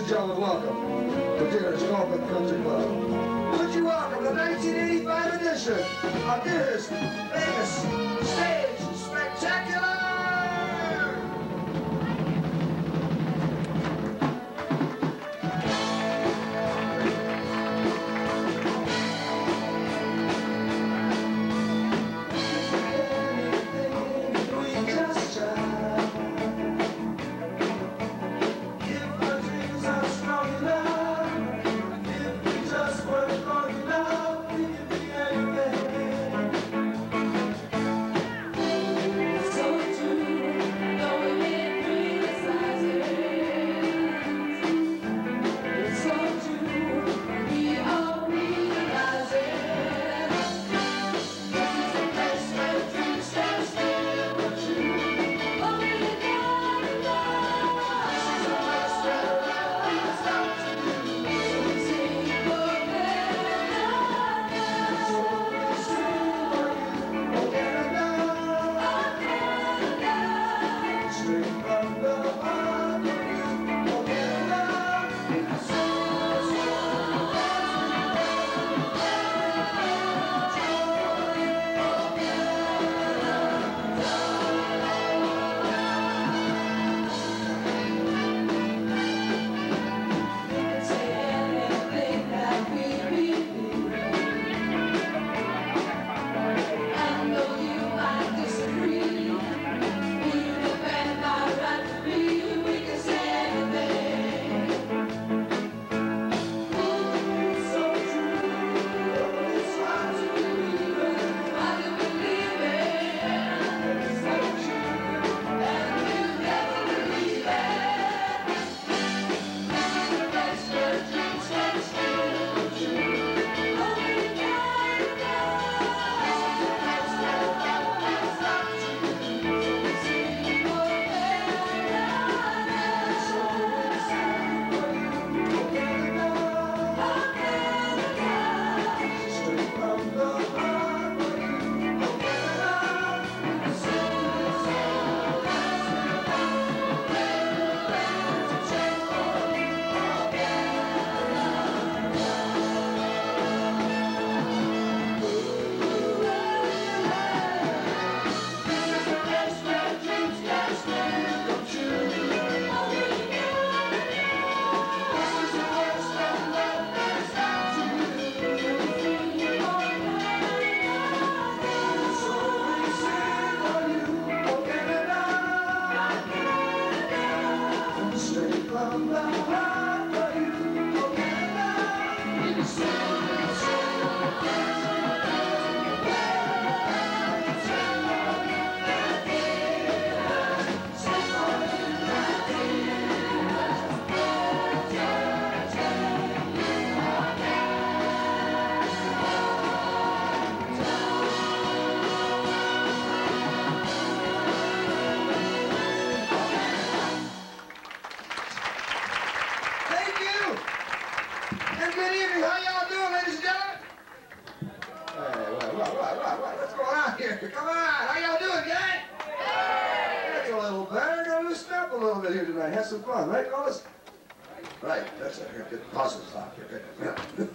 and gentlemen, welcome Deerhurst Golf and Country Club. Would you welcome the 1985 edition of Deerhurst's famous stage spectacular? And good evening. How y'all doing, ladies and gentlemen? Hey, what, what, what, what, what, what's going on here? Come on. How y'all doing, gang? That's a little better. Gonna loosen up a little bit here tonight. Have some fun, right, fellas? Right, that's a good stop here.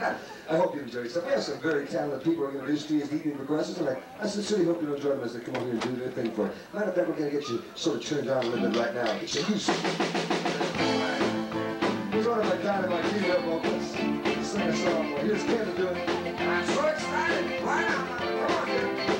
I hope you enjoy yourself. We have some very talented people we're going to you as the evening progresses, and I, I sincerely hope you'll enjoy them as they come over here and do their thing for you. Matter of fact, we're going to get you sort of turned on a little bit right now. Get you loose. Sort of like kind of like. Song. Well, here's Ken to do it. I'm so excited. Wow. Come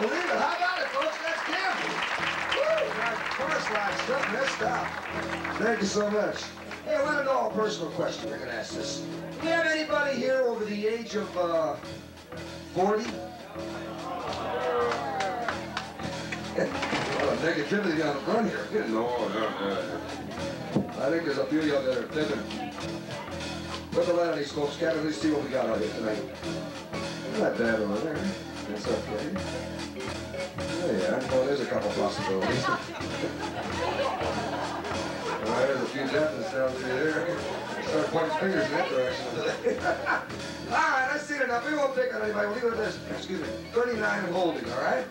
believe it. How about it, folks? That's Kim. Woo! Line stuff messed up. Thank you so much. Hey, I want to know a personal question. We're going to ask this. Do you have anybody here over the age of uh, 40? well, negativity on the front here. No, no, no. I think there's a few of you out there thinking. Put the light on these folks, Captain. Let's see what we got out here tonight. Not bad over there. That's okay. Oh, yeah. Well, there's a couple possibilities. well, there's a few definite down through there. Start pointing fingers in that direction. all right, that's seen enough. We won't pick on anybody. We'll leave it at this. Excuse me. 39 and holding, all right?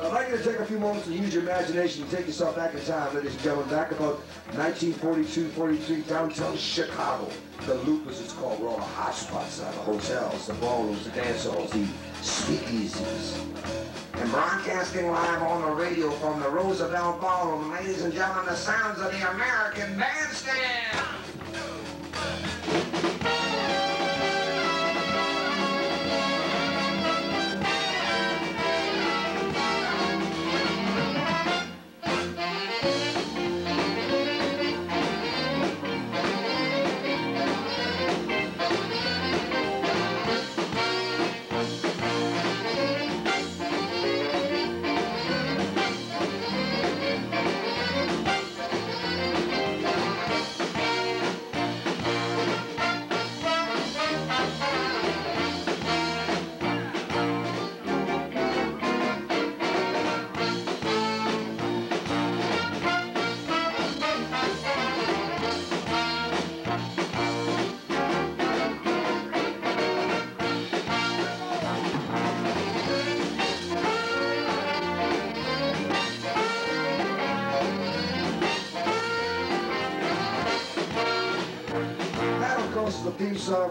I'd like you to take a few moments and use your imagination and take yourself back in time, ladies and gentlemen, back about 1942, 43, downtown Chicago. The Loop, as it's called, where all the hot spots the hotels, the ballrooms, the dance halls, the speakeasies. And broadcasting live on the radio from the Roosevelt Ballroom, ladies and gentlemen, the sounds of the American Bandstand.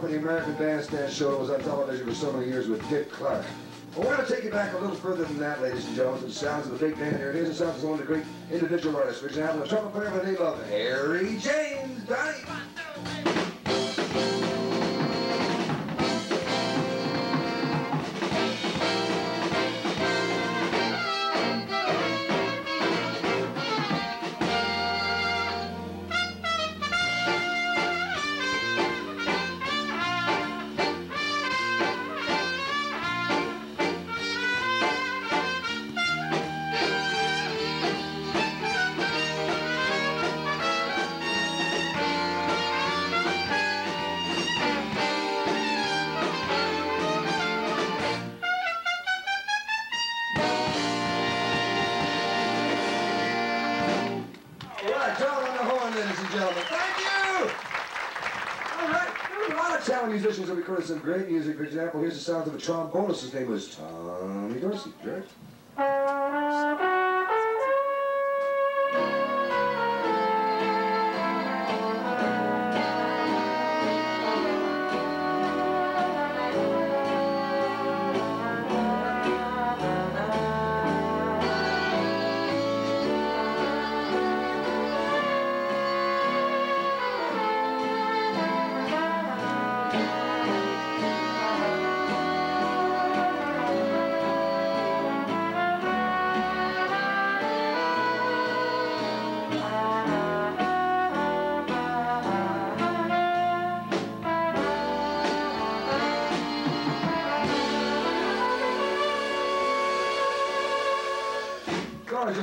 The American Bandstand show that was on television for so many years with Dick Clark. Well, we're to take you back a little further than that, ladies and gentlemen, the sounds of the big band. Here it is. the sounds of one of the great individual artists. For example, a trumpet player by the name of Harry James. Donnie. Example, here's the sound of a trombonist. His name was Tommy Dorsey. George?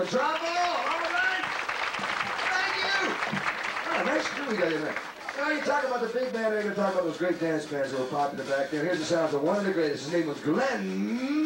Trombone. All right. Thank you. Nice crew we got in there. Now you talk about the big band, you're going to talk about those great dance bands that were popular back there. Here's the sounds of one of the greatest. His name was Glenn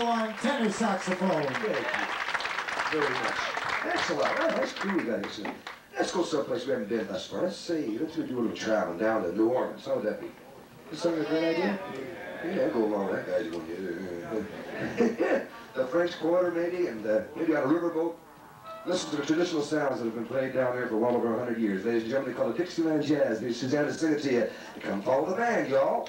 On tenor saxophone. Thank you very much. Excellent. Well, that's cool, guys. Let's go someplace we haven't been thus far. Let's see. Let's go do a little traveling down to New Orleans. How would that be? Is that a great idea? Yeah, go along with that, guys. Going to get The French Quarter, maybe, and uh, maybe on a riverboat. Listen to the traditional sounds that have been played down there for well over 100 years. Ladies and gentlemen, they call it Dixieland Jazz. Here's Suzanne to sing it to you. Come follow the band, y'all.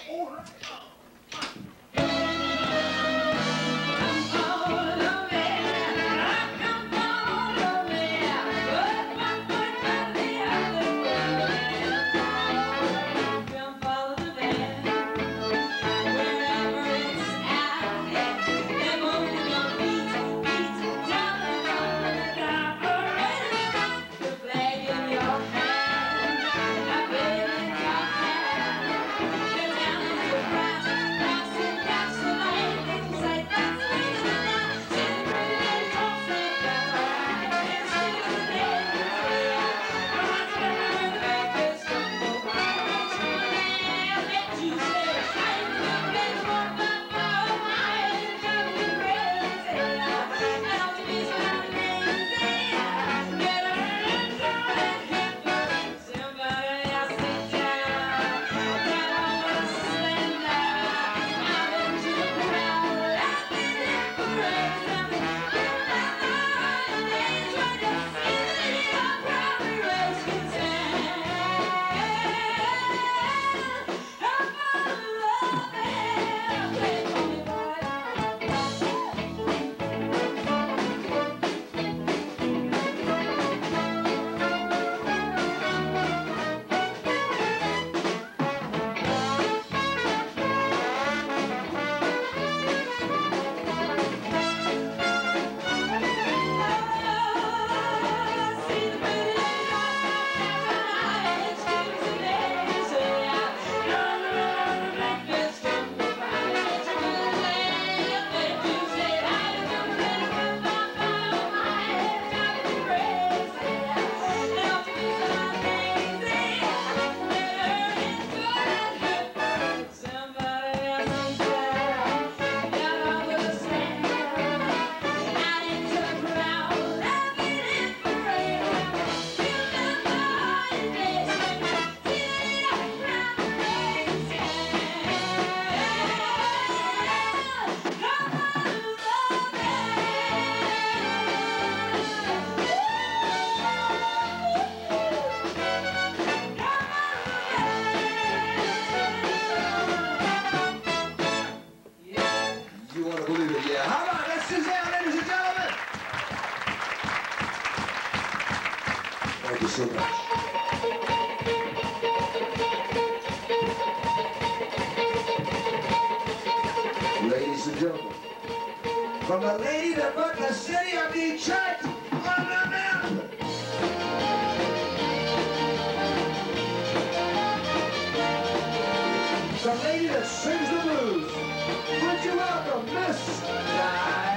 Thank you so much. Ladies and gentlemen, from the lady that put the city of Detroit on the map. The lady that sings the blues. Would you welcome Miss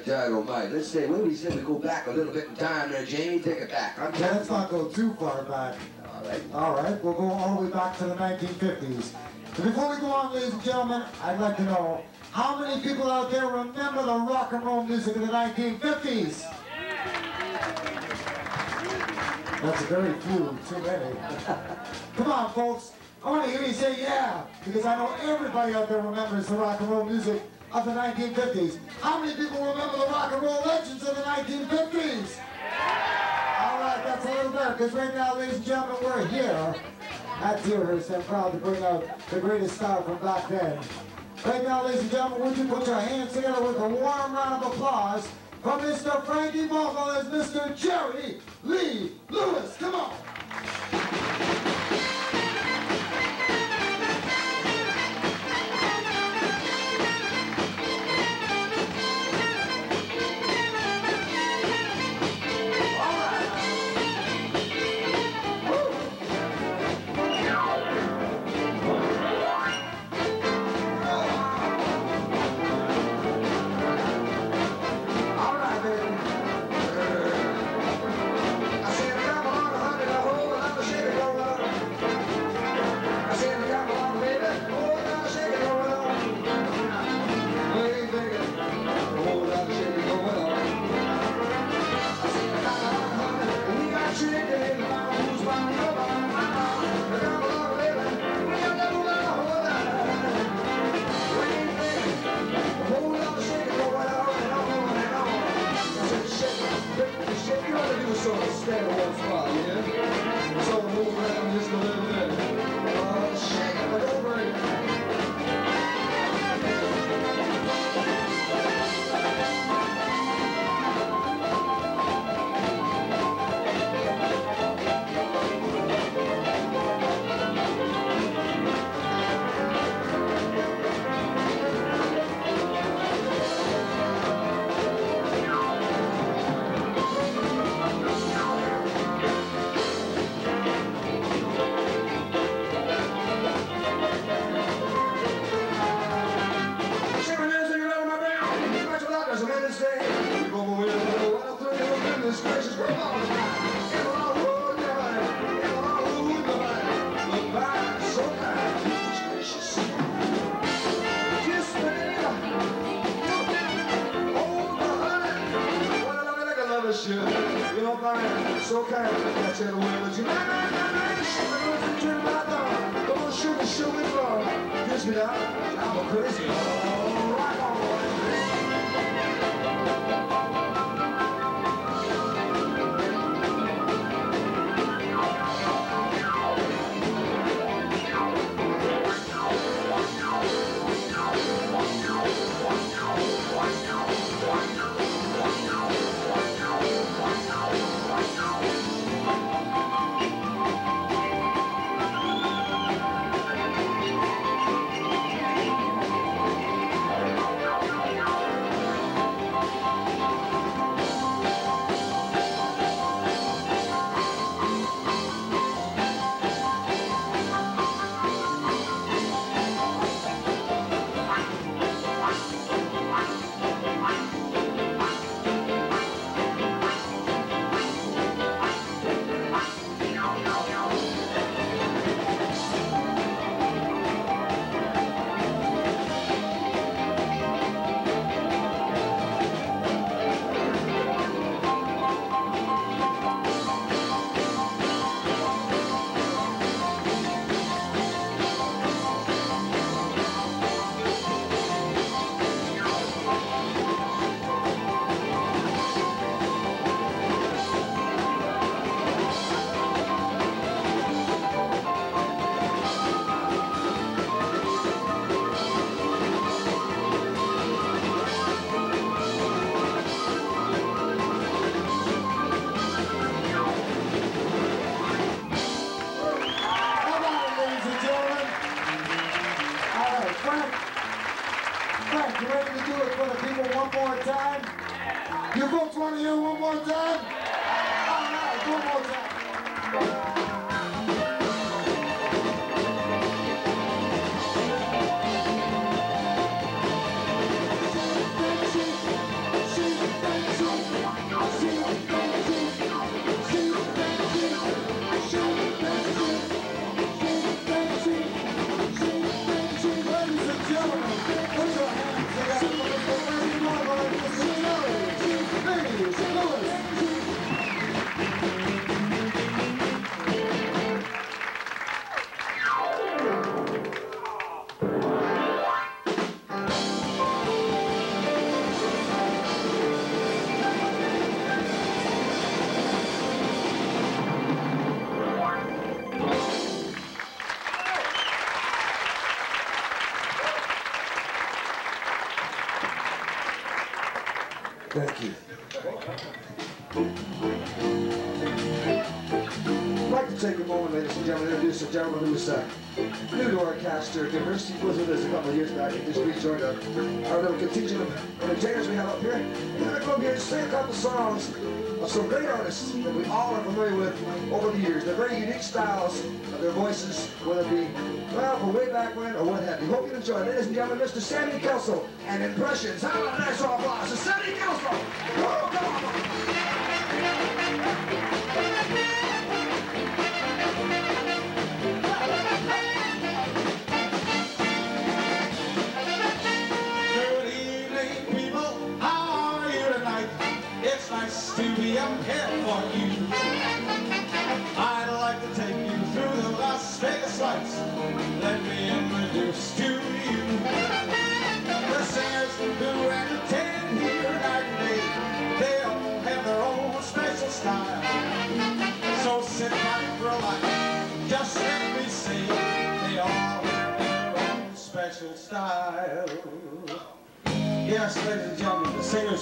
All right, Dad Almighty. Let's say, what do we say we go back a little bit in time there, Jamie? Take it back. I'm Okay, let's not go too far back. All right. All right, we'll go all the way back to the 1950s. But before we go on, ladies and gentlemen, I'd like to know how many people out there remember the rock and roll music of the 1950s? That's very few, too many. Come on, folks. I want to hear you say yeah, because I know everybody out there remembers the rock and roll music of the 1950s. How many people remember the rock and roll legends of the 1950s? All right, that's a little better, because right now, ladies and gentlemen, we're here at Deerhurst and proud to bring out the greatest star from back then. Right now, ladies and gentlemen, would you put your hands together with a warm round of applause for Mr. Frankie Vogel as Mr. Jerry Lee Lewis. Come on. Thank you. I'd like to take a moment, ladies and gentlemen, to introduce a gentleman who's uh, new to our cast here at. He was with us a couple of years back. He just rejoined our, our little contingent of entertainers we have up here. He's going to come here and sing a couple of songs of some great artists that we all are familiar with over the years. They're very unique styles of their voices, whether it be, well, from way back when or what have you. Hope you enjoy. Ladies and gentlemen, Mr. Sammy Kelso and Impressions. How about a nice round of applause Sammy Kelso?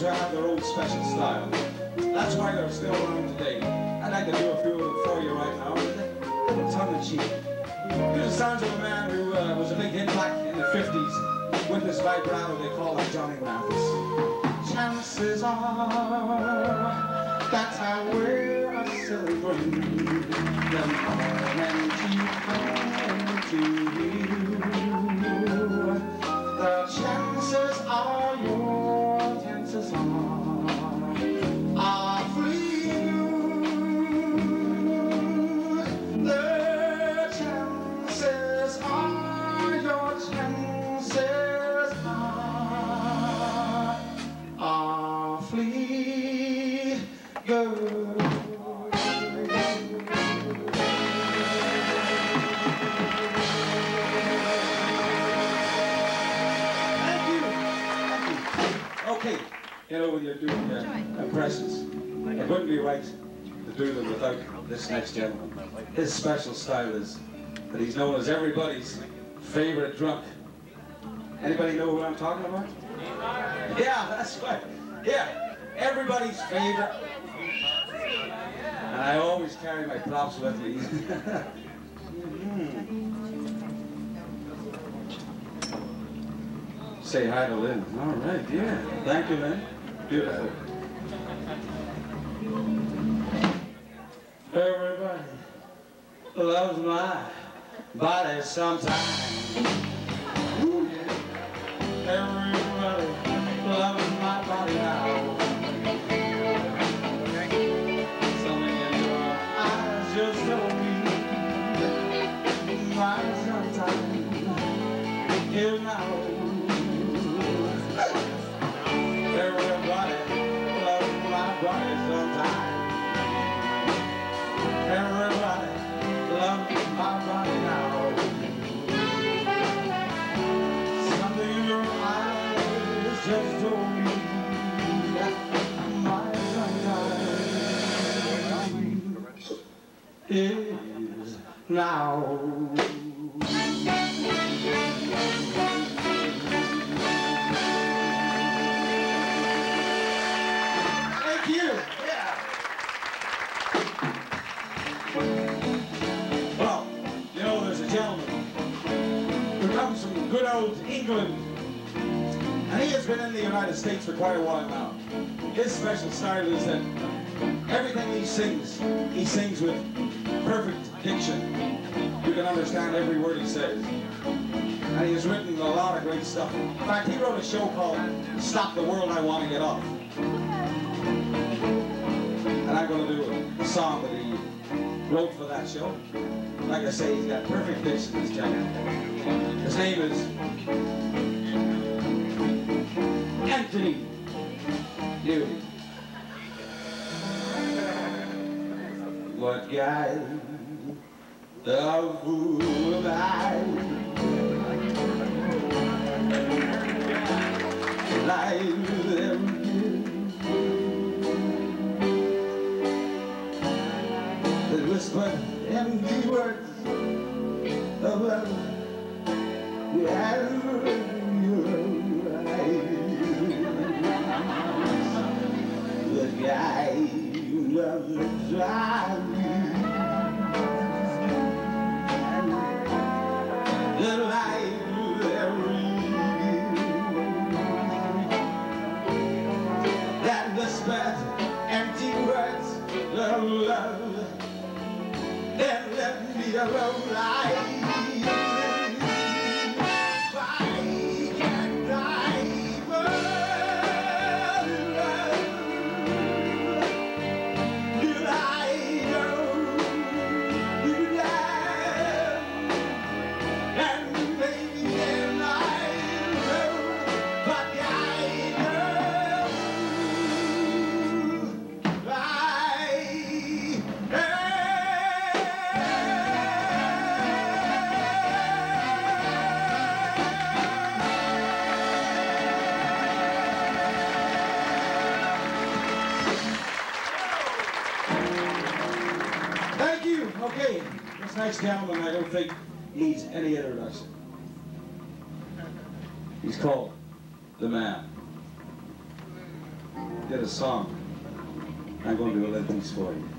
The have their own special style. That's why they're still around today. I'd like to do a few of them for you right now, a little tongue-in-cheek. Here's the sounds of a man who uh, was a big hit back in the 50s with this vibrato they call him Johnny Mathis. Chances are that I wear a silly ring the moment you to you. Impressions, it wouldn't be right to do them without this next gentleman. His special style is that he's known as everybody's favorite drunk. Anybody know who I'm talking about? Yeah, that's right. Yeah, everybody's favorite. And I always carry my props with me. Hmm. Say hi to Lynn. All right, yeah. Thank you, Lynn. Beautiful. Everybody loves my body sometimes. Everybody loves my body now. Something in your eyes just me sometimes. Is now. Thank you. Yeah. Well, you know, there's a gentleman who comes from good old England, and he has been in the United States for quite a while now. His special style is that everything he sings, he sings with perfect diction. You can understand every word he says. And he has written a lot of great stuff. In fact, he wrote a show called Stop the World, I Want to Get Off. And I'm going to do a song that he wrote for that show. Like I say, he's got perfect diction, this gentleman. His name is Anthony Duty. What guy the fool of I life them that whispered empty words of love and your who loves next gentleman I don't think needs any introduction. He's called The Man. Did a song. I'm going to do a little piece for you.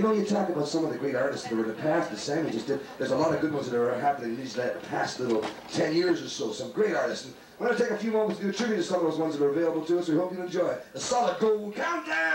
You know, you talk about some of the great artists that were in the past that Sammy just did. There's a lot of good ones that are happening in these past little 10 years or so. Some great artists. And we're going to take a few moments to do a tribute to some of those ones that are available to us. We hope you enjoy. The Solid Gold Countdown!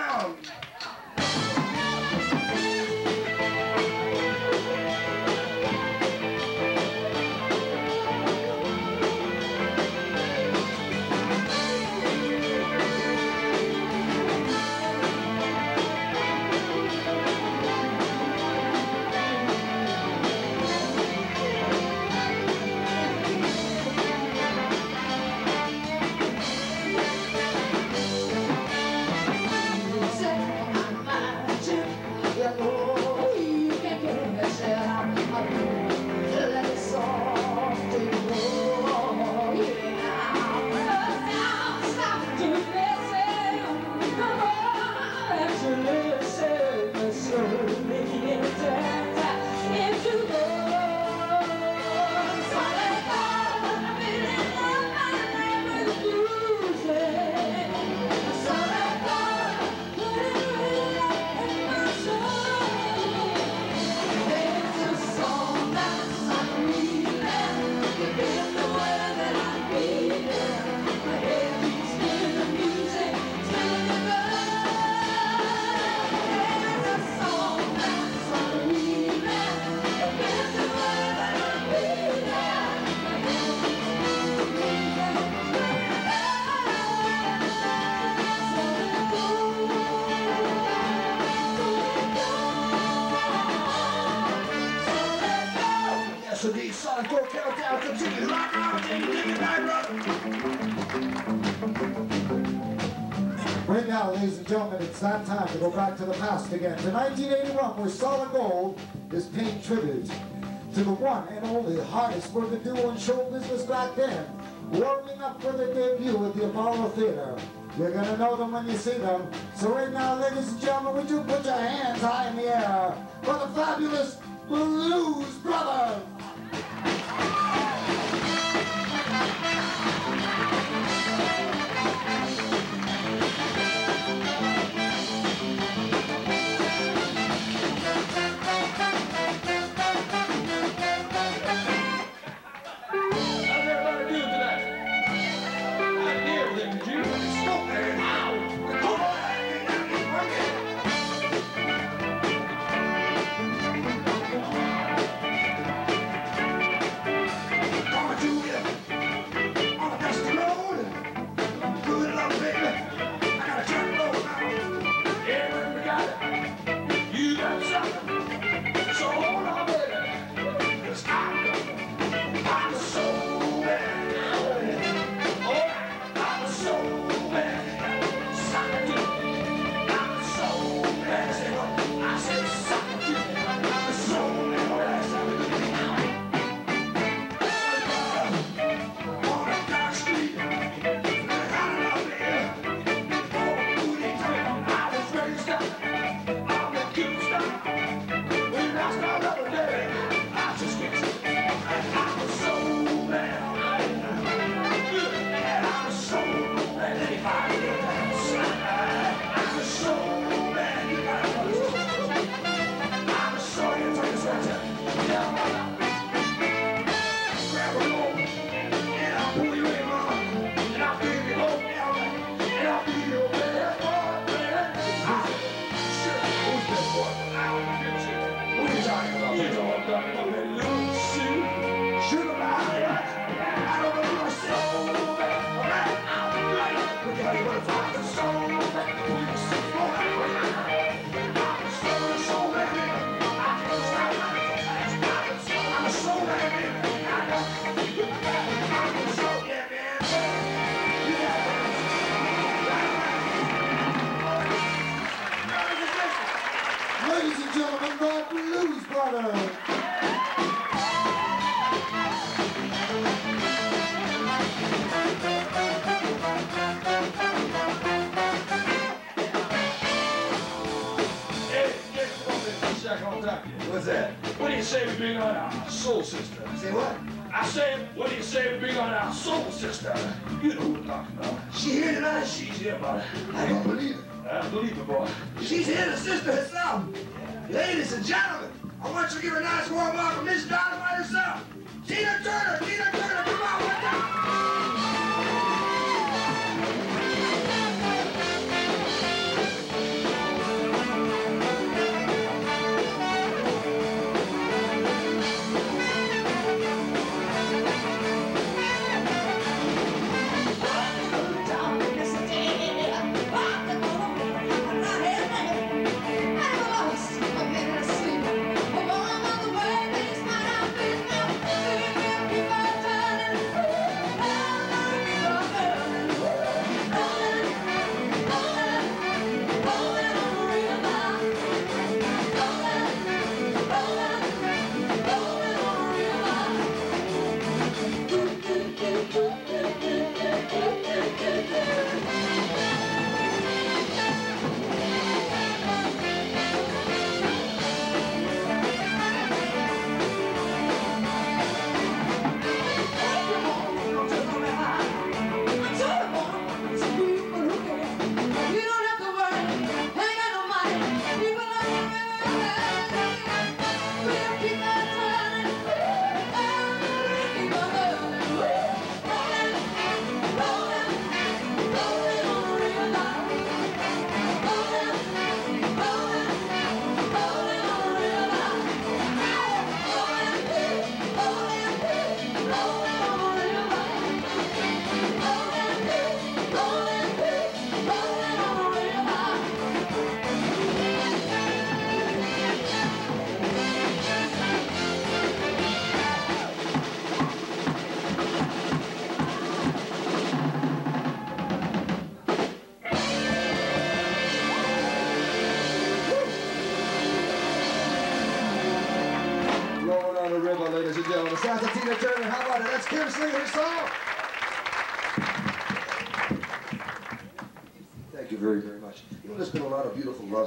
The past again. To 1981, where Solid Gold is paying tribute to the one and only hardest working duo in show business back then, warming up for their debut at the Apollo Theater. You're gonna know them when you see them. So right now, ladies and gentlemen, would you put your hands high in the air for the fabulous Blues Brothers? Ladies and gentlemen, the Blues Brothers. Hey, get come on in for a second. I'll talk to you. What's that? What do you say we bring on our soul sister? Say what? I said, what do you say we bring on our soul sister? You know what I'm talking about. She here tonight? She's here, buddy. I don't believe it. I don't believe it, boy. She's here to sister herself. Ladies and gentlemen, I want you to give a nice warm welcome, Miss Dynamite herself. Tina Turner, Tina Turner,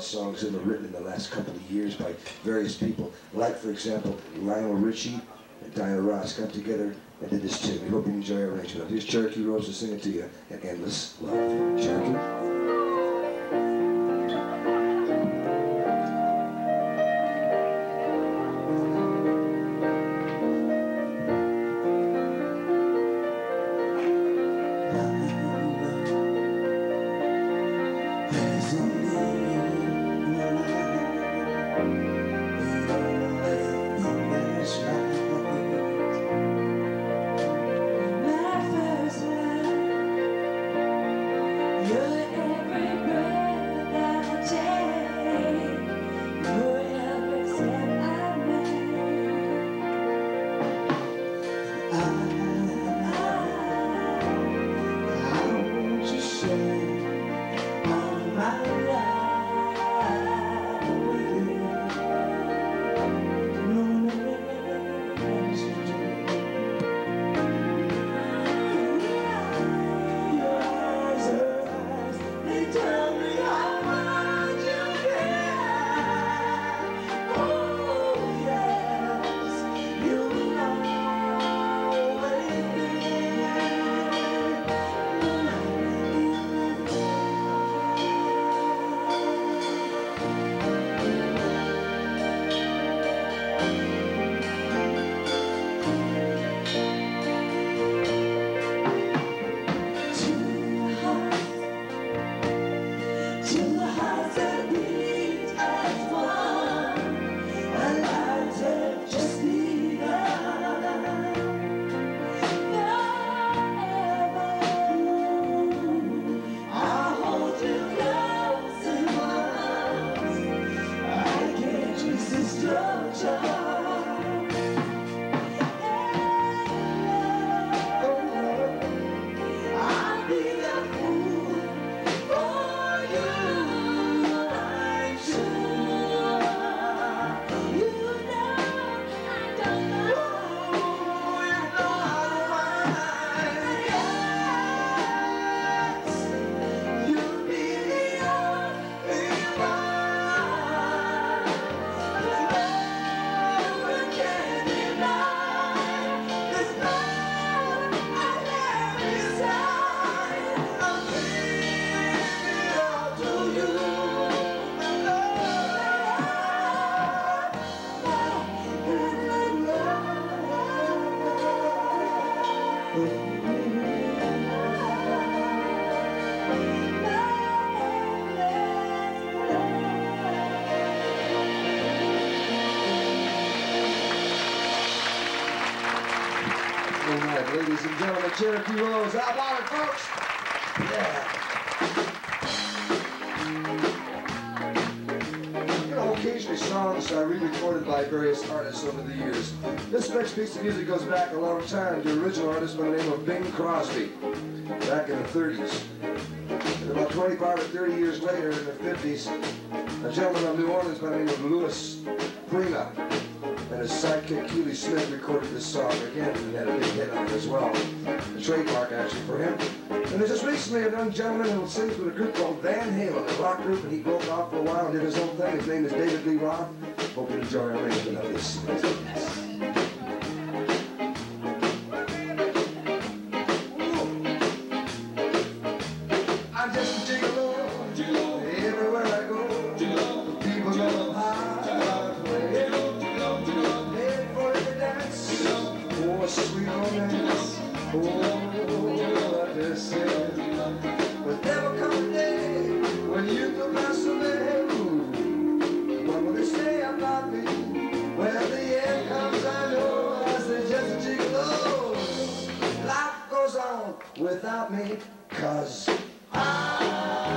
songs that were written in the last couple of years by various people. Like, for example, Lionel Richie and Diana Ross got together and did this tune. We hope you enjoy our arrangement. Here's Cherokee Rose to sing it to you. And Endless Love. Cherokee? Cherokee Rose. How about it, folks? Yeah. Occasionally songs are re-recorded by various artists over the years. This next piece of music goes back a long time to original artist by the name of Bing Crosby, back in the 30s. And about 25 or 30 years later, in the 50s, a gentleman of New Orleans by the name of Louis Prima and his sidekick Keely Smith recorded this song again and had a big hit on it as well. A trademark actually for him. And there's just recently a young gentleman who sings with a group called Van Halen, a rock group, and he broke off for a while and did his own thing. His name is David Lee Roth. Hope you enjoy our arrangement of this. On without me, cause I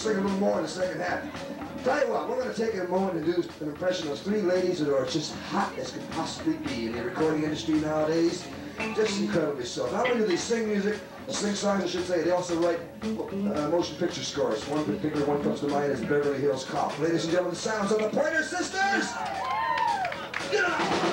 sing a little more in the second half. Tell you what, we're going to take a moment to do an impression of three ladies that are just hot as could possibly be in the recording industry nowadays. Just incredibly so. Not only do they sing music, sing songs, I should say, they also write uh, motion picture scores. One particular one comes to mind is Beverly Hills Cop. Ladies and gentlemen, the sounds of the Pointer Sisters! Get!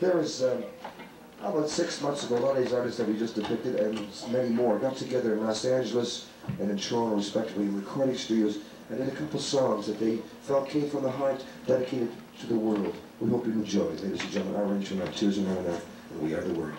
There was, um, about six months ago, a lot of these artists that we just depicted and many more got together in Los Angeles and in Toronto, respectively, in recording studios and did a couple songs that they felt came from the heart, dedicated to the world. We hope you enjoy ladies and gentlemen. Our instrument, Not Enough, and We Are the World.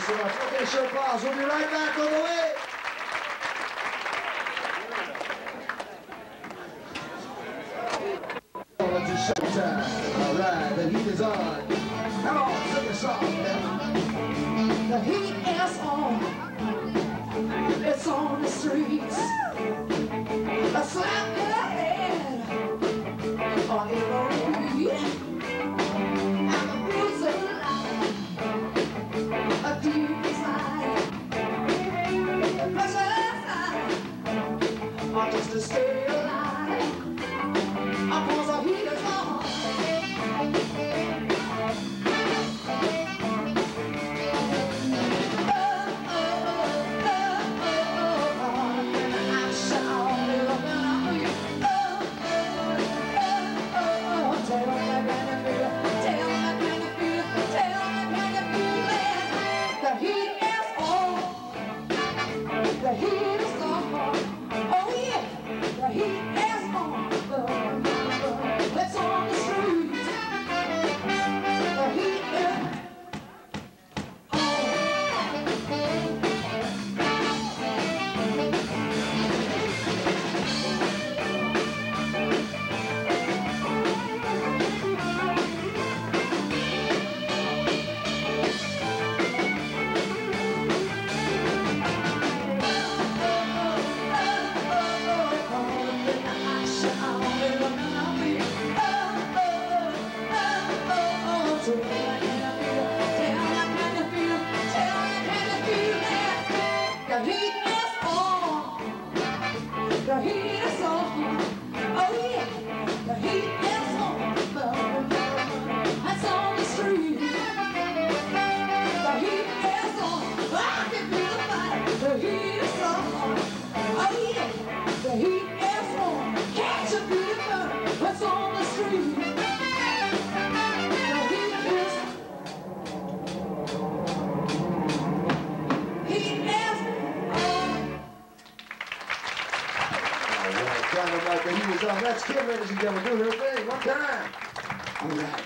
So much. Okay, show pause. We'll be right back on the way.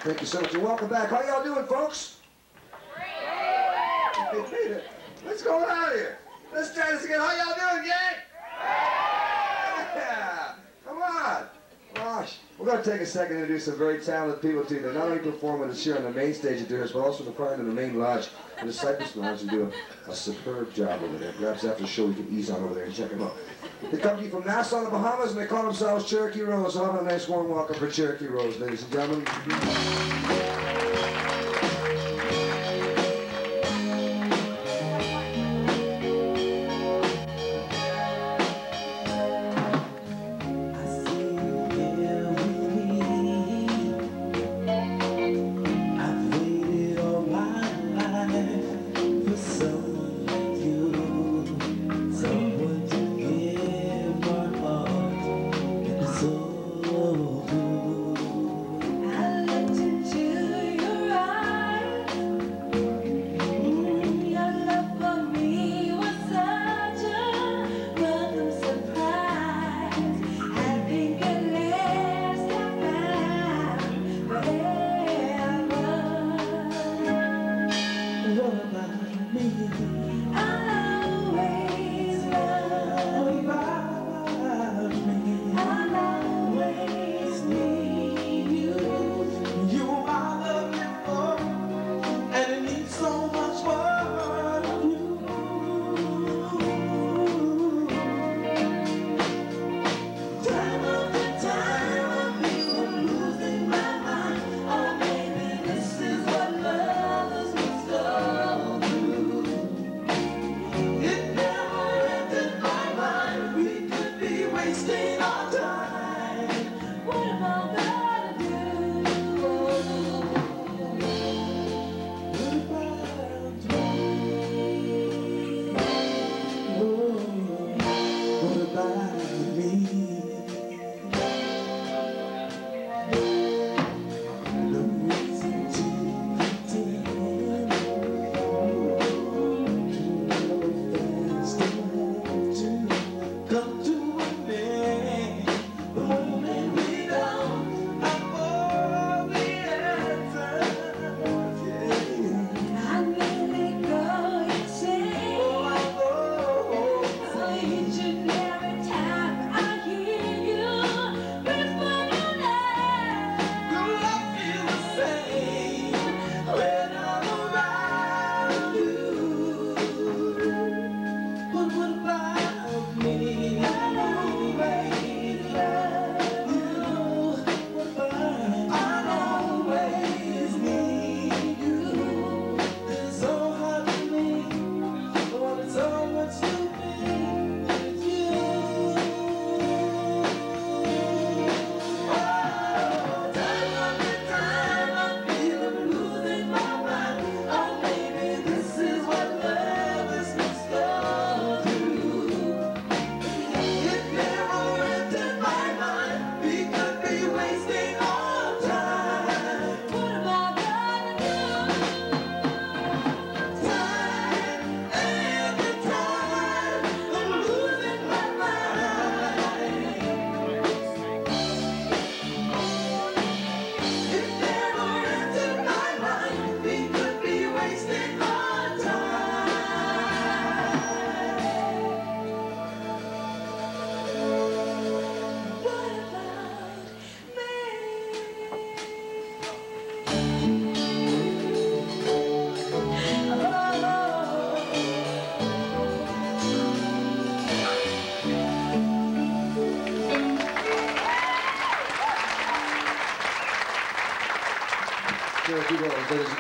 Thank you so much welcome back. How y'all doing, folks? What's going on here? Let's try this again. How y'all doing, gang? Yeah. Come on. Gosh. We're going to take a second to introduce some very talented people to you. They're not only performing us here on the main stage at Deerhurst, but also perform in the main lodge, the Cypress Lounge, and do a, a superb job over there. Perhaps after the show, you can ease on over there and check them out. They come to you from Nassau, the Bahamas, and they call themselves Cherokee Rose. So have a nice warm welcome for Cherokee Rose, ladies and gentlemen.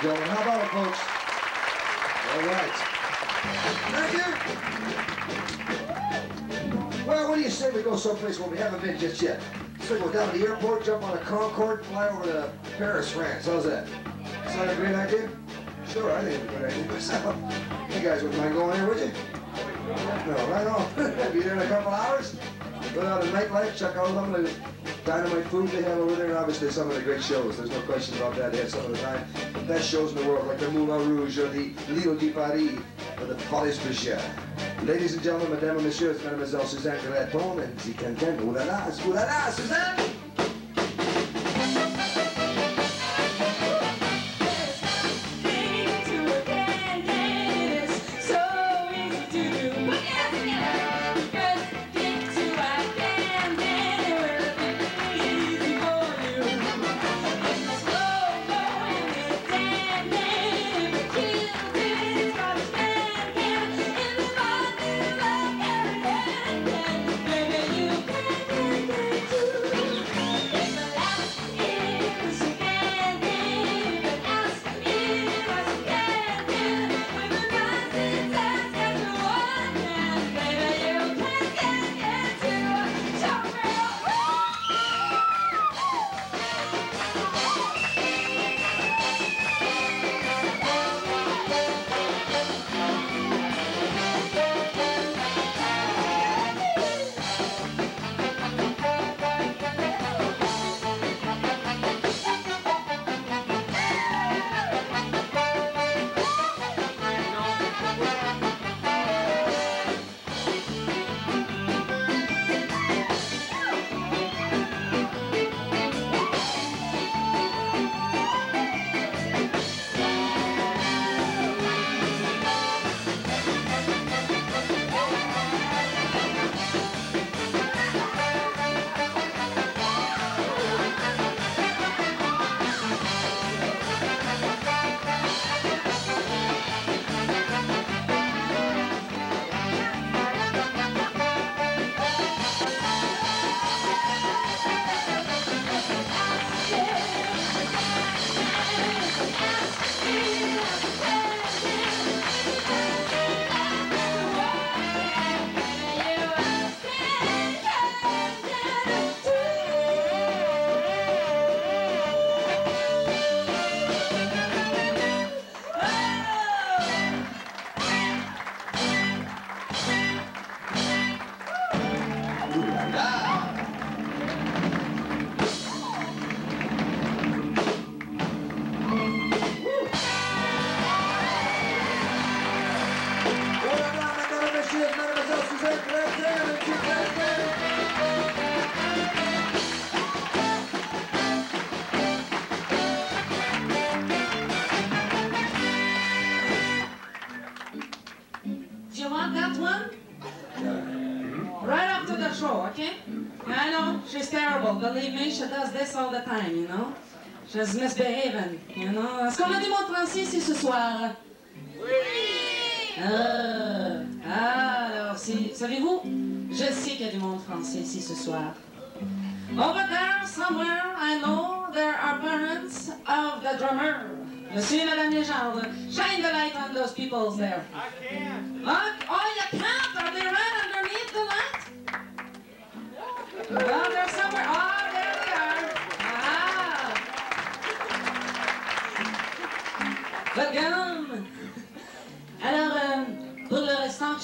Gentlemen. How about it, folks? All right. Thank you. Well, what do you say we go someplace where we haven't been just yet? So go down to the airport, jump on a Concorde, fly over to Paris, France. How's that? Is that? A great idea? Sure, I think it's a good idea myself. You guys wouldn't mind going there, would you? No, right on. Be there in a couple hours. Go down to nightlife, check out of the dynamite food they have over there, and obviously some of the great shows. There's no question about that. They have some of the time best shows in the world, like the Moulin Rouge or the Lido de Paris or the Folies Bergère. Ladies and gentlemen, mesdames et messieurs, Mademoiselle Suzanne Gratton and the content. Ooh la la la, Suzanne! She's misbehaving, you know? Est-ce qu'on a des mots de français ici ce soir? Oui! Ah, ah, alors, savez-vous, je sais qu'il y a du monde français ici ce soir. Over there, somewhere, I know there are parents of the drummer. Monsieur et Madame Légende, shine the light on those people there. I can't. Oh, you can't? Are they right underneath the light? Well, they're somewhere. Oh,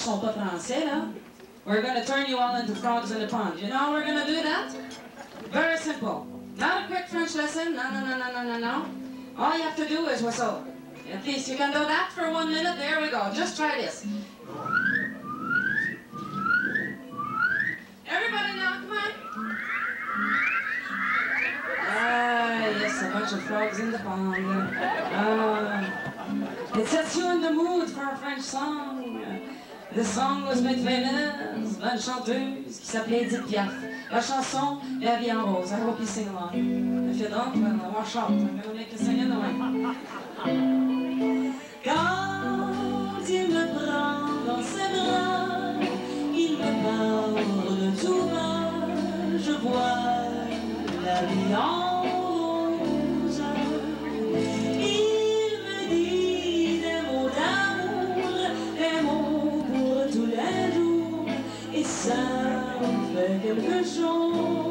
we're going to turn you all into frogs in the pond. You know how we're going to do that? Very simple. Not a quick French lesson. No, no, no, no, no, no, no. All you have to do is whistle. At least you can do that for one minute. There we go. Just try this. Everybody now, come on. Ah, yes, a bunch of frogs in the pond. Ah, it sets you in the mood for a French song. The song was made famous by une chanteuse qui s'appelait Edith Piaf. La chanson est habillée en rose. I hope you sing along. Don't, well, wash out. I'm gonna make you sing anyway. Quand il me prend dans ses bras, il me parle tout bas, je vois la vie en rose. le.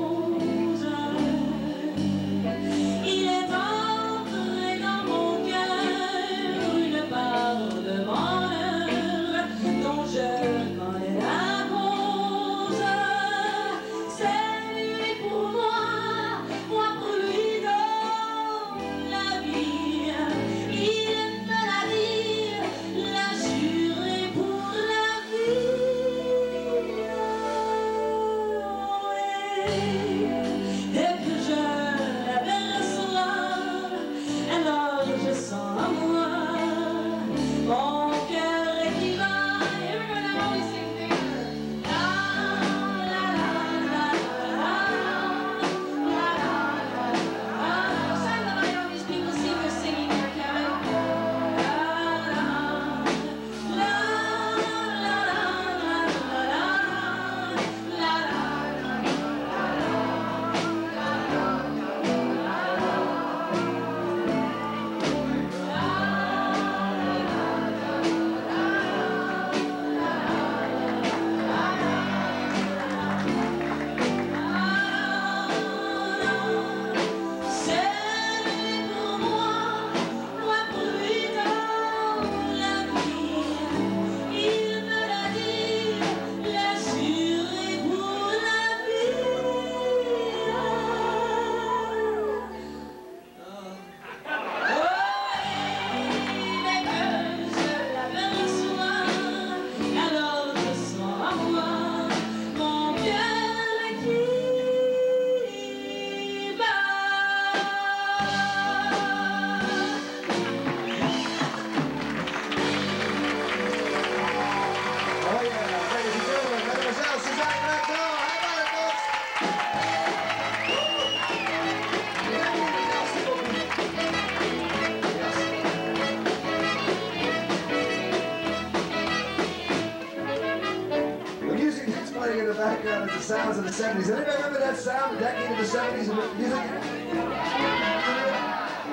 The sounds of the 70s. Anybody remember that sound, the decade of the 70s of music?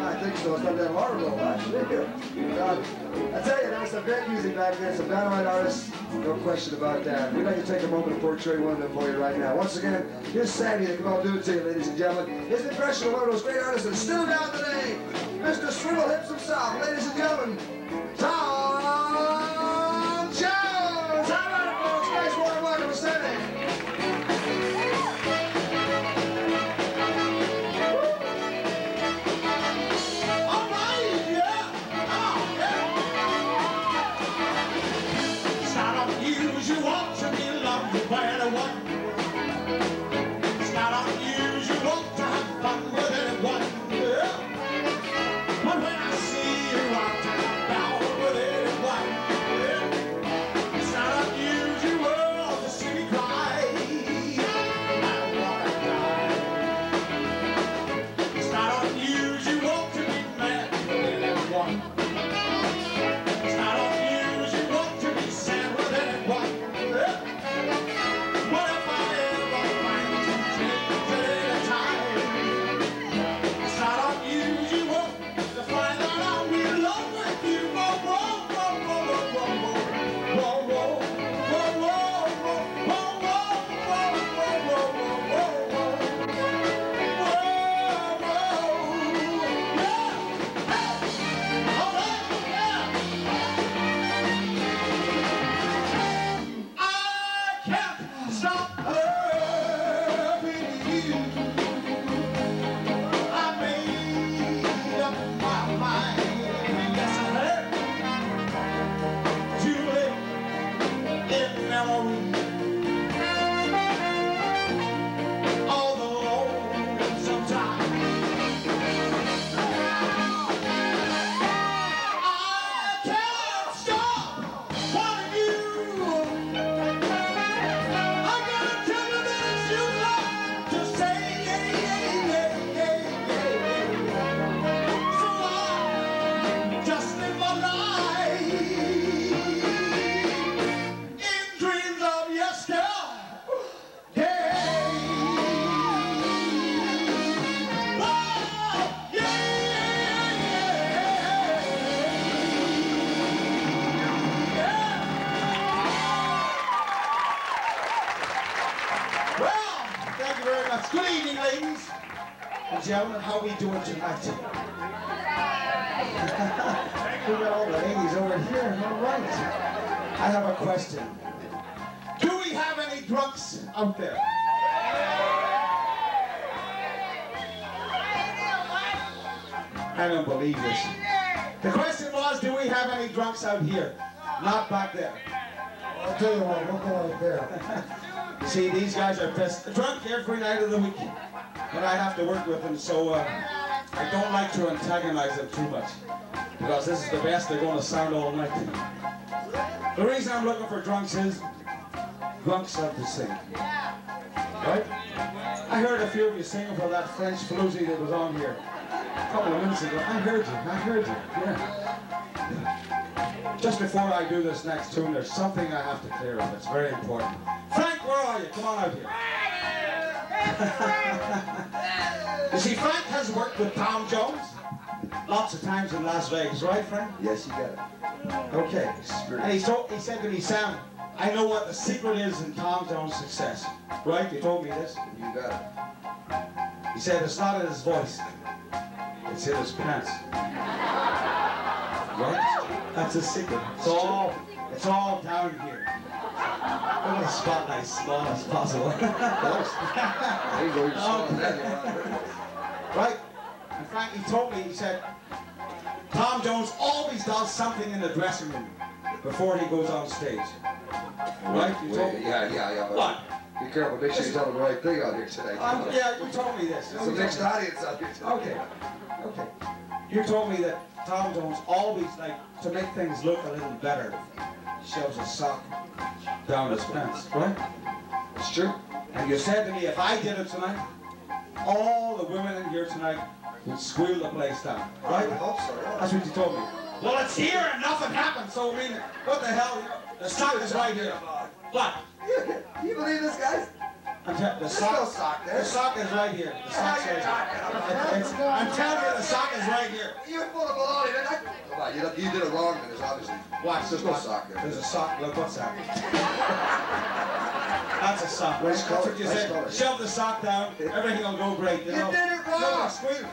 I think so. It's not that horrible, actually. I tell you, there was some great music back then, some dynamite artists, no question about that. We'd like to take a moment to portray one of them for you right now. Once again, here's Sandy that can all do it to you, ladies and gentlemen. His impression of one of those great artists that's still down today, Mr. Swivel Hips himself, ladies and gentlemen, drunks out there? I don't believe this. The question was, do we have any drunks out here? Not back there. I'll tell you what, we'll go out there. See, these guys are pissed. Drunk every night of the week. But I have to work with them, so uh, I don't like to antagonize them too much. Because this is the best they're going to sound all night. The reason I'm looking for drunks is drunks love to sing. Right? I heard a few of you singing for that French floozy that was on here a couple of minutes ago. I heard you. I heard you. Yeah. Just before I do this next tune, there's something I have to clear up. It's very important. Frank, where are you? Come on out here. you see, Frank has worked with Tom Jones lots of times in Las Vegas, right, Frank? Yes, you got it. Okay. And he, told, he said to me, Sam, I know what the secret is in Tom Jones' success. Right? You told me this. You got it. He said it's not in his voice. It's in his pants. Right? That's his secret. It's all, it's all down here. I'm gonna spotlight as small as possible. There you go. You're slowing down. right? And Frank, he told me, he said, Tom Jones always does something in the dressing room before he goes on stage. Right? You told me. yeah, yeah, yeah. What? Be careful. Make sure you're telling the right thing out here today. Um, yeah, you told me this. It's a mixed audience out here today. Okay, okay. You told me that Tom Jones always like to make things look a little better. Shoves a sock down his pants, right? It's true. And you said to me, if I did it tonight, all the women in here tonight would squeal the place down, right? I hope so. That's what you told me. Well, it's here and nothing happened, so I mean, what the hell? The sock is right here. What? You believe this, guys? I'm the There's sock. no sock there. The sock is right here. The How sock's right here. about? It's- I'm telling you, the sock is right here. You're full of baloney. man. I- Come on, you, don't- you did it wrong, then. There's obviously. Watch, There's no sock there. There's a sock. Look, what's that? That's a sock. Nice That's color, what you nice said. color. Shove the sock down. Everything will go great. You, You know? did it wrong. Look, squeal.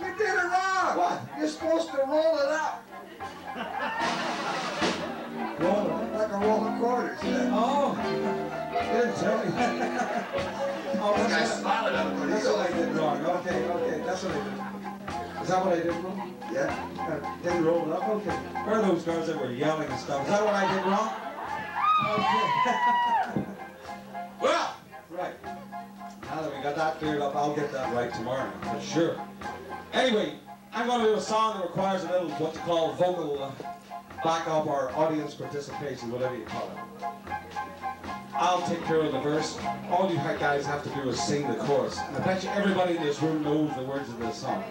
You did it wrong. What? You're supposed to roll it up. Roll it. Like a roll of quarters. Yeah. Oh, tell me. oh, This guy's that's, what, smiling at him. that's what I did wrong. Okay, okay, that's what I did. Is that what I did wrong? Yeah. Didn't roll it up. Okay. Where are those girls that were yelling and stuff? Is that what I did wrong? Okay. well, right. Now that we got that cleared up, I'll get that right tomorrow, for sure. Anyway, I'm going to do a song that requires a little what you call vocal uh, backup our audience participation, whatever you call it. I'll take care of the verse. All you guys have to do is sing the chorus. And I bet you everybody in this room knows the words of this song.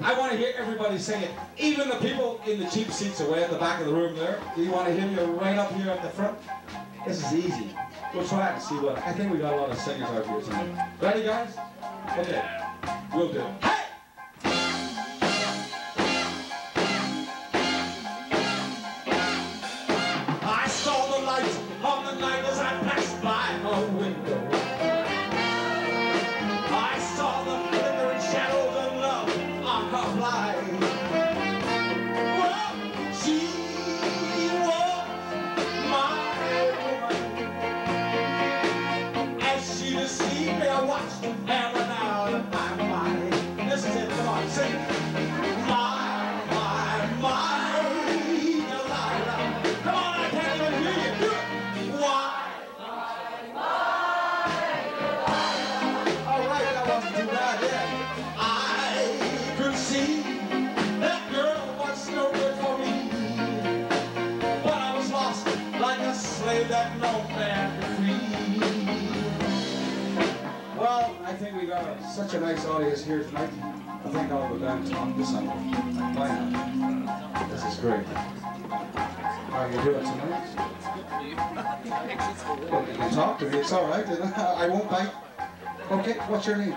I want to hear everybody sing it. Even the people in the cheap seats away at the back of the room there. Do you want to hear me right up here at the front? This is easy. We'll try it and see what. I think we got a lot of singers out here tonight. Ready, guys? Okay. We'll do it. Hey! Such a nice audience here tonight. I think I'll go down and talk to someone. Why not? This is great. How are you doing tonight? Well, you can talk to me. It's all right. I won't bite. Okay, what's your name?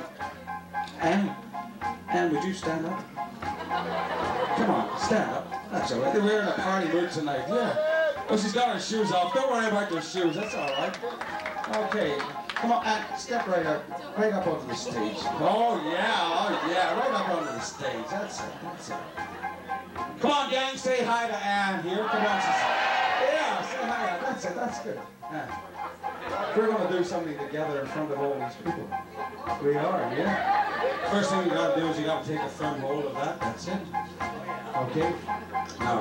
Anne. Anne, would you stand up? Come on, stand up. That's all right. We're in a party mood tonight. Yeah. Oh, she's got her shoes off. Don't worry about those shoes. That's all right. Okay. Come on, and step right up, right up onto the stage. Oh yeah, oh yeah, right up onto the stage. That's it, that's it. Come on, gang, say hi to Anne here. Come on, yeah, say hi. That's it, that's good. Ann. We're gonna do something together in front of all these people. We are, yeah. First thing you gotta do is you gotta take a firm hold of that. That's it. Okay. Now,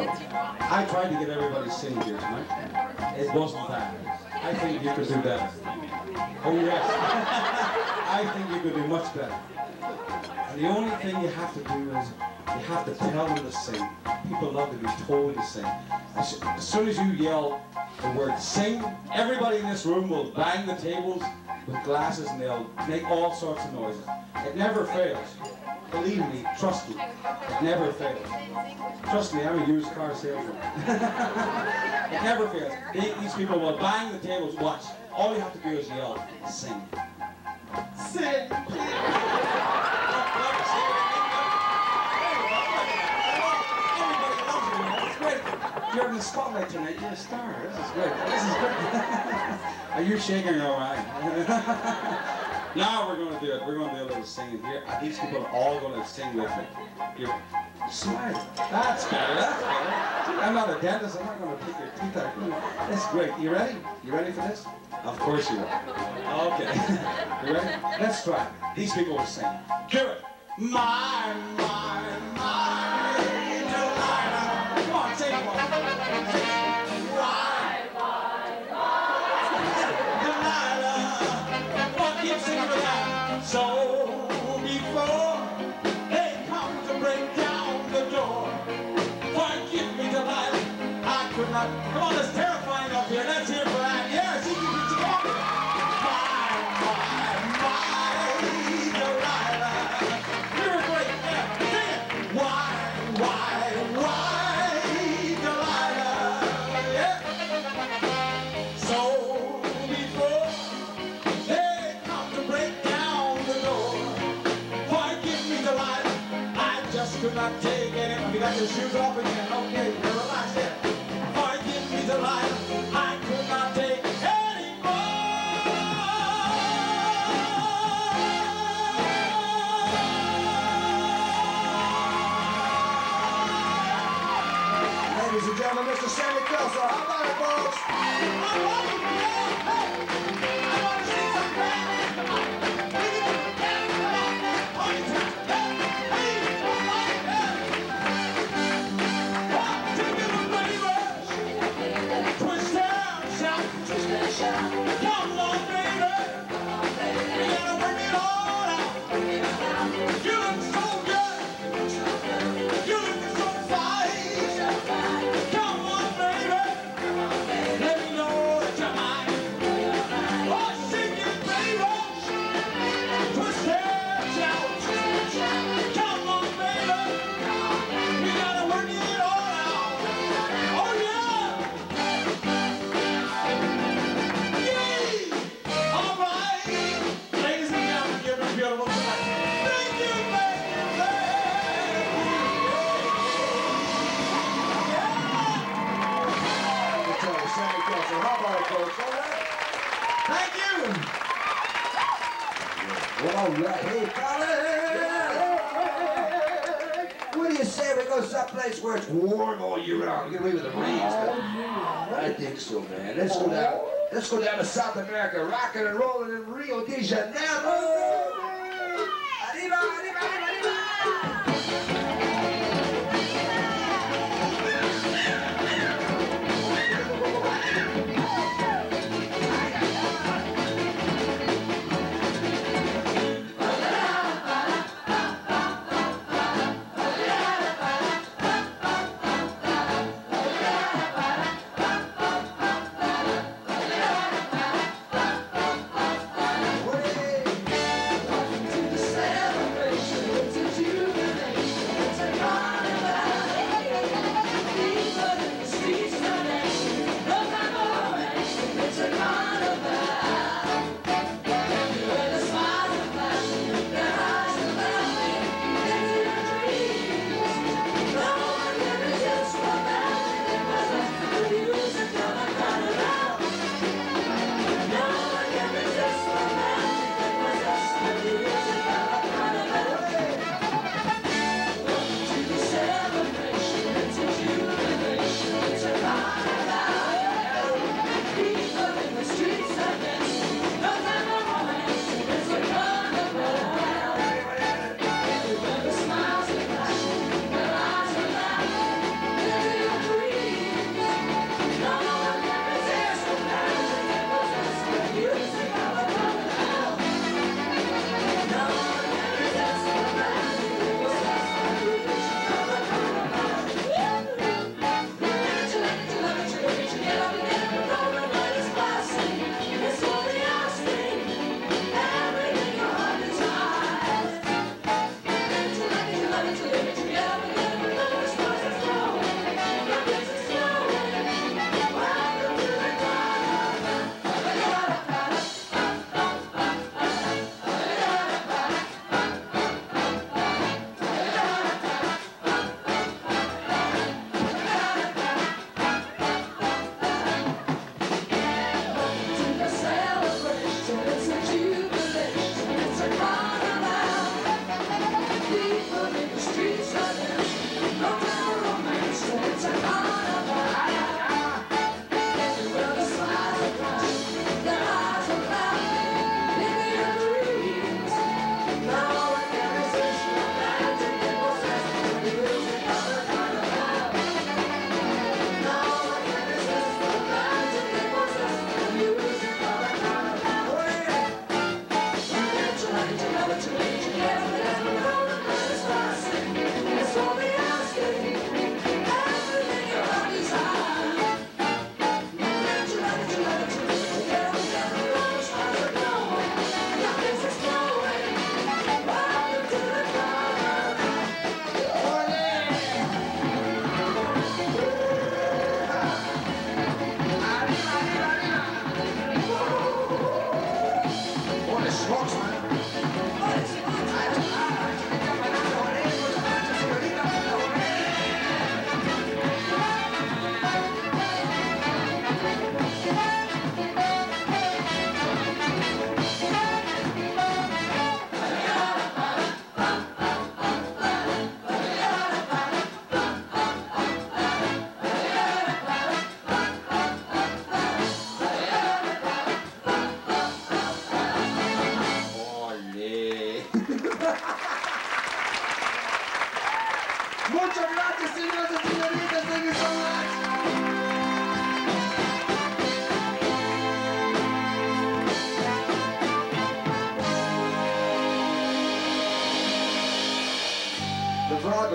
I tried to get everybody singing here tonight. It wasn't bad. I think you could do better. Oh yes. I think you could do much better. And the only thing you have to do is you have to tell them to sing. People love to be told to sing. As, as soon as you yell the word sing, everybody in this room will bang the tables with glasses and they'll make all sorts of noises. It never fails. Believe me, trust me, it never fails. Trust me, I'm a used car salesman. it never fails. They- These people will bang the Watch. All you have to do is yell, sing. Sing. Everybody loves you, man. It's great. You're in the spotlight tonight. You're a star. This is great. This is great. Are you shaking your all right? Now we're going to do it. We're going to do a little singing here. Uh, these people are all going to sing with me. You smile. That's better. That's better. I'm not a dentist. I'm not going to pick your teeth out. That's great. You ready? You ready for this? Of course you are. Okay. you ready? Let's try. These people will sing. Hear it. My, my, my, Delilah. Come on, take it. Let's go down to South America, rocking and rolling in Rio de Janeiro.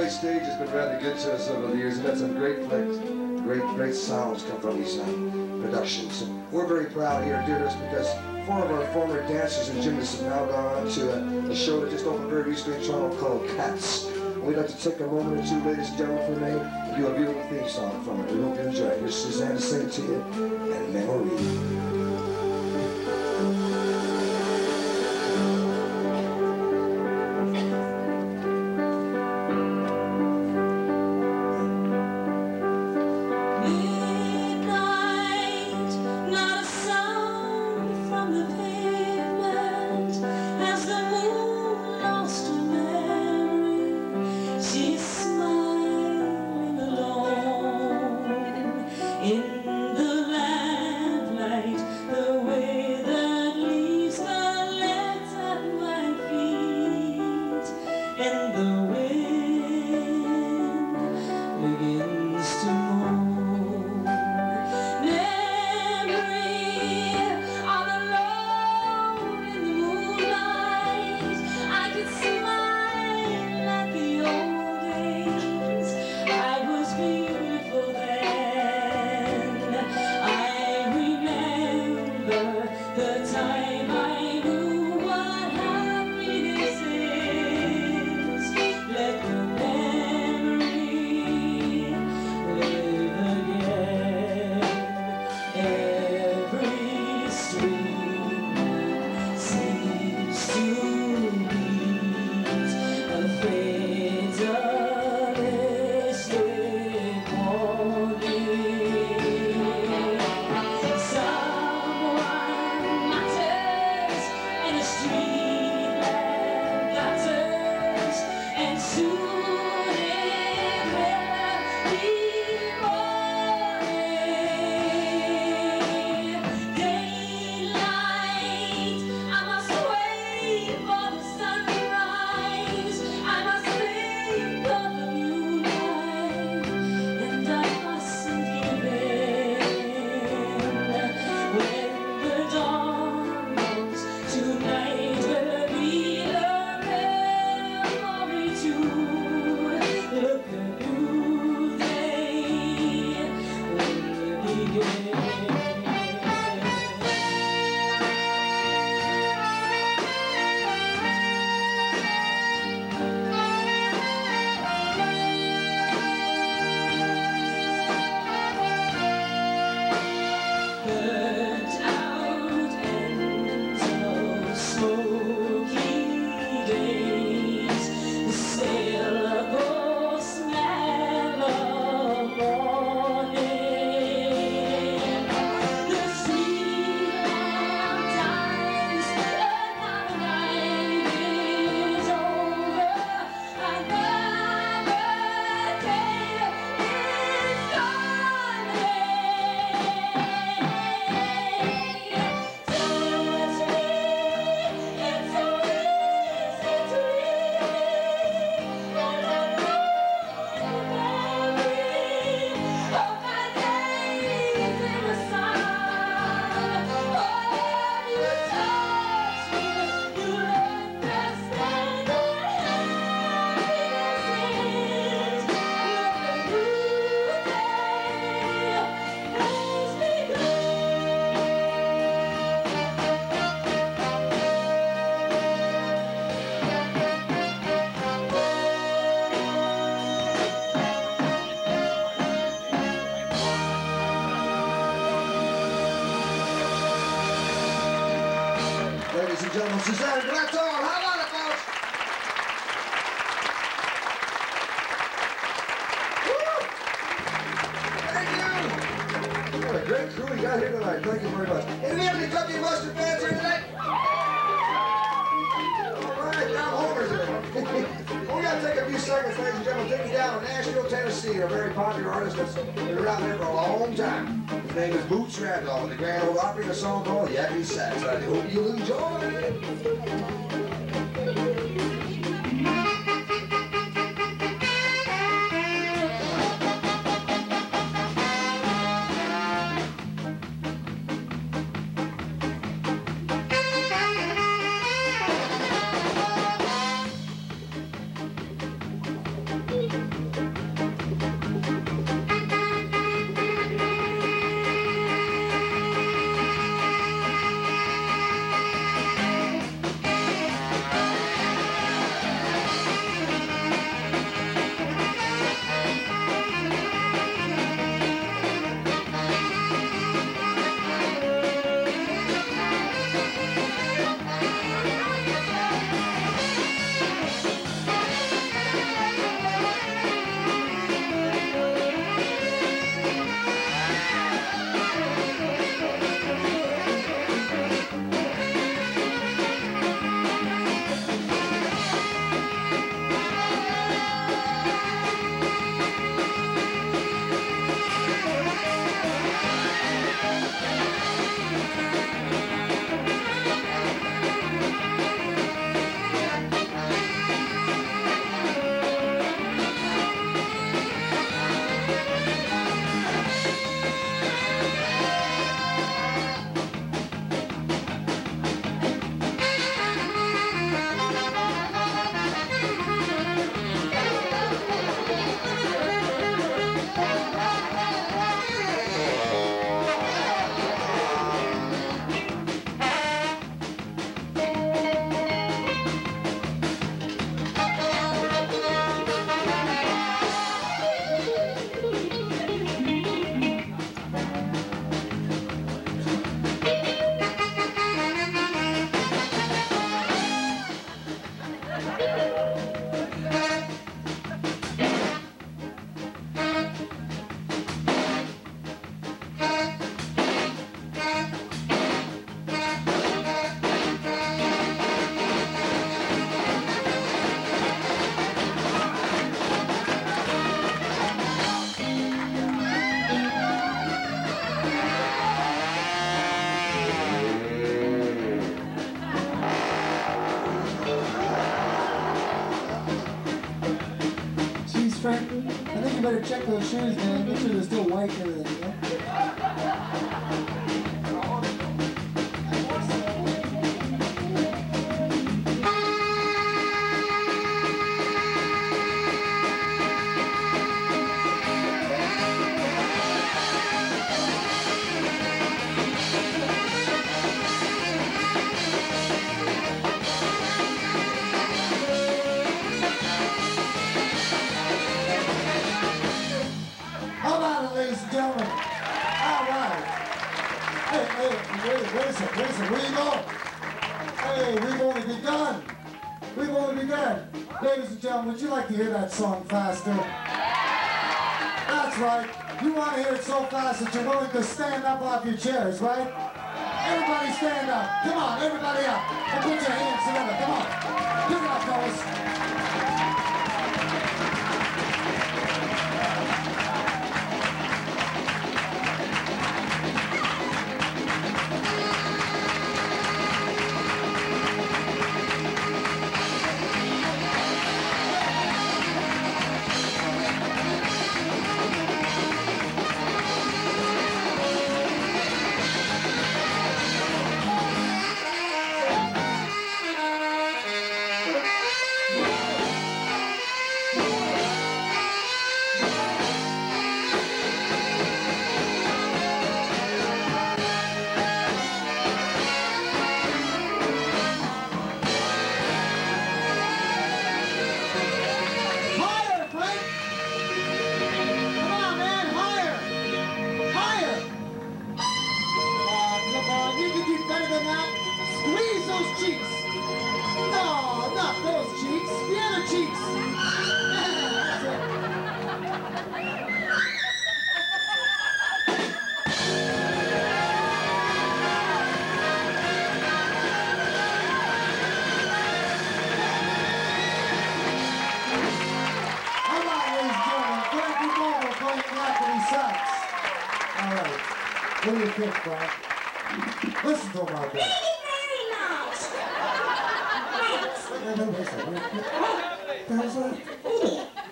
stage has been rather good to us over the years. We've had some great flicks, great, great sounds come from these uh, productions. And we're very proud here at do because four of our former dancers and gymnasts have now gone on to a, a show that just opened very recently in Toronto called Cats. And we'd like to take a moment or two, ladies and gentlemen, for me, and do a beautiful theme song from it. We hope you enjoy it. Here's Suzanne to sing to you, and memory. Those shoes. To stand up off your chairs, right? Everybody stand up. Come on, everybody up. And put your hands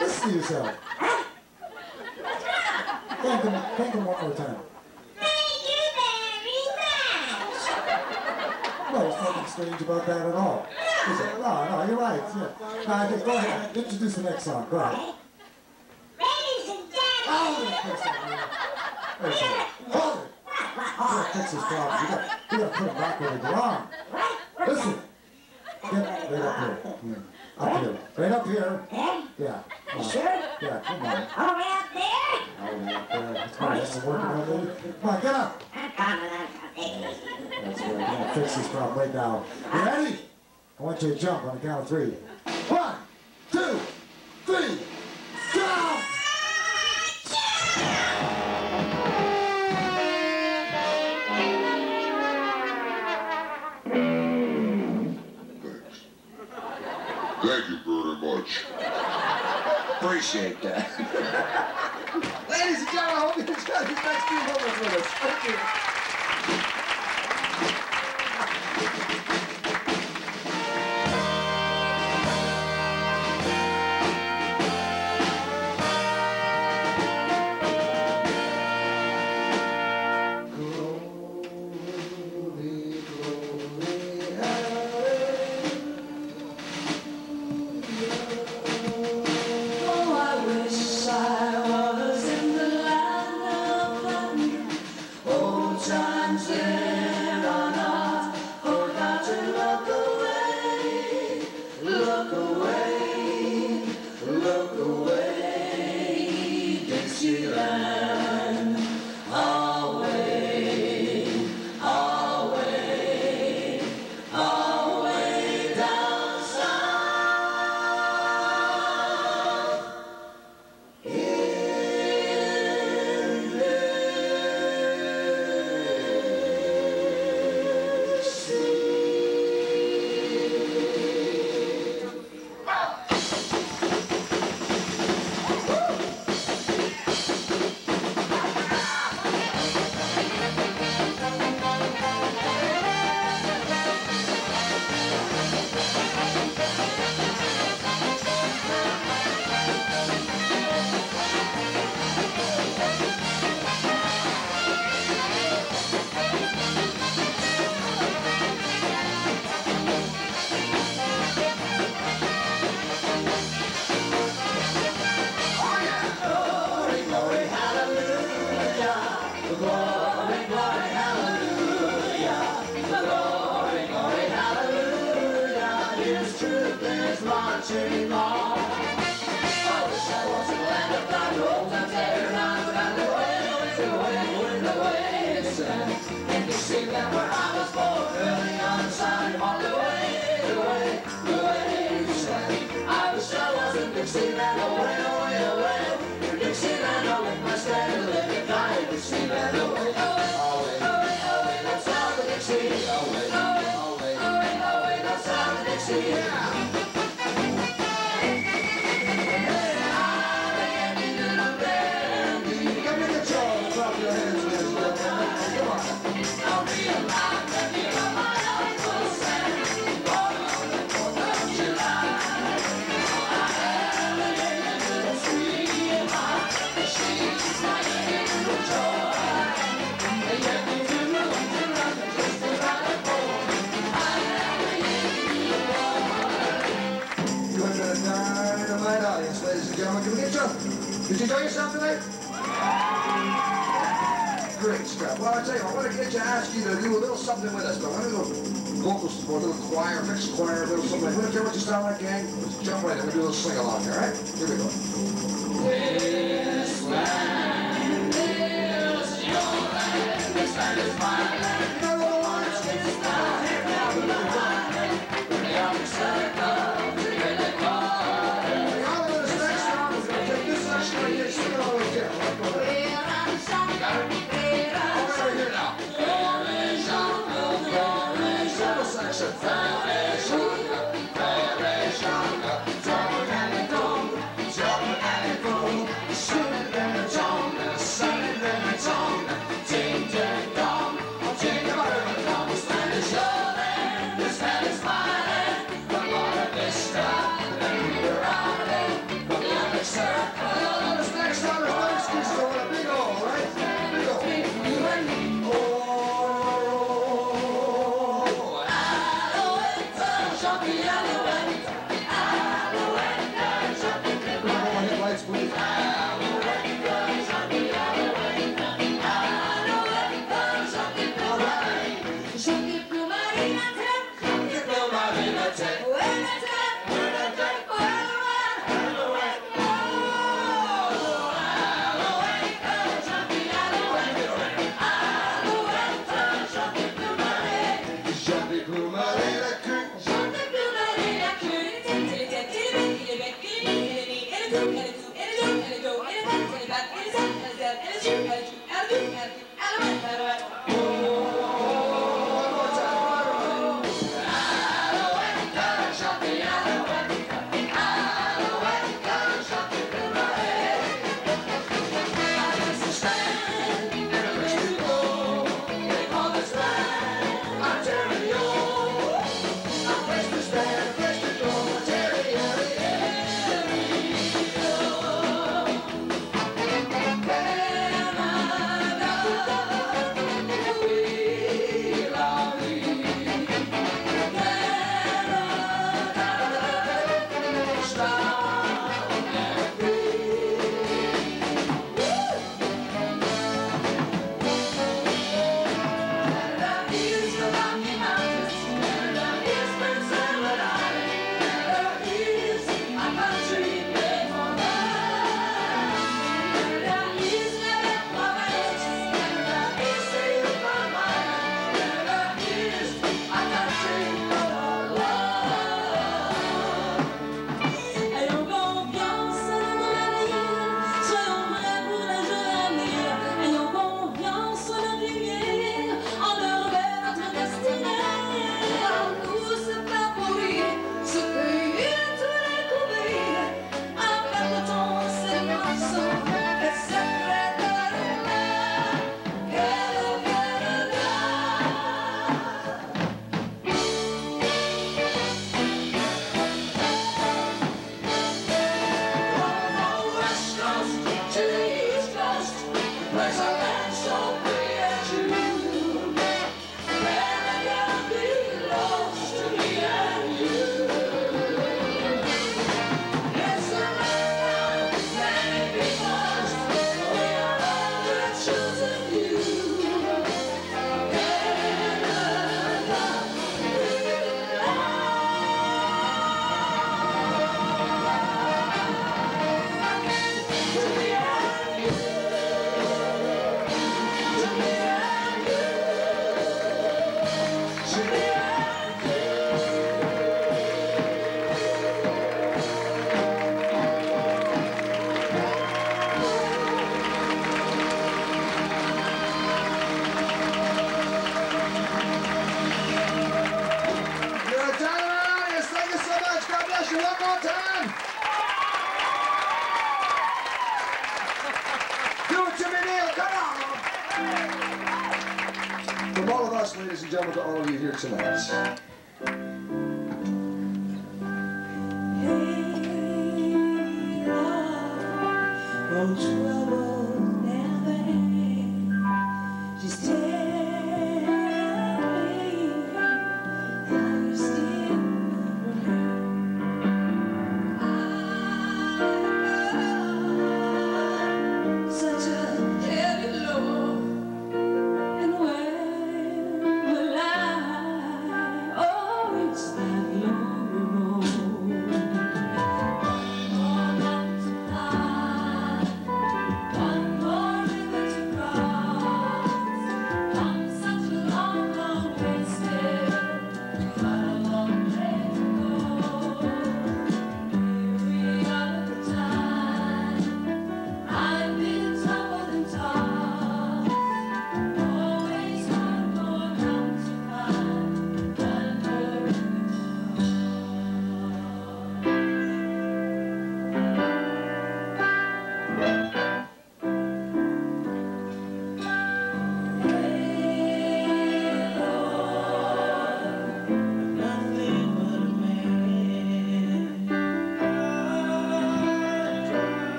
Listen to yourself. Thank him, thank him one more time. No, there's nothing strange about that at all. No, no, you're right. Yeah. Now, go ahead. Introduce the next song. Go ahead. Hold it for a second. man. Wait a second. Hold it. We gotta fix this problem. We gotta, we gotta put back where they belong. Listen. Get right up here. Up here. Right up here. Yeah. Uh, yeah, come on. Oh, yeah, up there. That's right. That's working. Come on, get up. That's right. We're gonna fix this problem right now. You ready? I want you to jump on the count of three. 对。Yeah. Did you enjoy yourself tonight? Great stuff. Well, I tell you, I want to get you, ask you to do a little something with us. But want to go vocal support, a little choir, mixed choir, a little something. We don't care what you sound like, gang. Let's jump right in. To do a little sing along here, all right? Here we go. You know, little ones? Hey,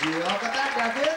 Thank you so